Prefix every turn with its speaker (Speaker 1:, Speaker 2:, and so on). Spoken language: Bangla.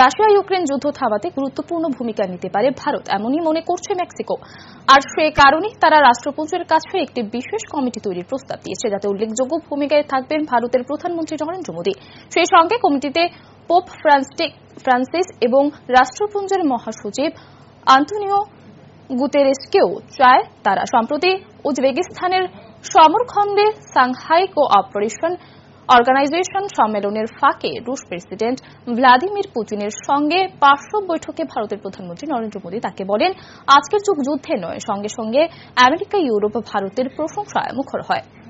Speaker 1: রাশিয়া ইউক্রেন যুদ্ধ থামাতে গুরুত্বপূর্ণ ভূমিকা নিতে পারে ভারত, এমনই মনে করছে মেক্সিকো। আর সে কারণেই তারা রাষ্ট্রপুঞ্জের কাছে একটি বিশেষ কমিটি তৈরির প্রস্তাব দিয়েছে, যাতে উল্লেখযোগ্য ভূমিকায় থাকবেন ভারতের প্রধানমন্ত্রী নরেন্দ্র মোদী। সেই সঙ্গে কমিটিতে পোপ ফ্রান্সিস এবং রাষ্ট্রপুঞ্জের মহাসচিব আন্তোনিও গুতেরেসকেও চায় তারা। সম্প্রতি উজবেকিস্তানের সমরখন্দে সাংহাই কো অপারেশন অর্গানাইজেশন সম্মেলনের ফাঁকে রুশ প্রেসিডেন্ট ভ্লাদিমির পুতিনের সঙ্গে পার্শ্ব বৈঠকে ভারতের প্রধানমন্ত্রী নরেন্দ্র মোদী তাকে বলেন, আজকের যুগ যুদ্ধে নয়, সঙ্গে সঙ্গে আমেরিকা, ইউরোপ, ভারতের প্রশংসায় মুখর হয়।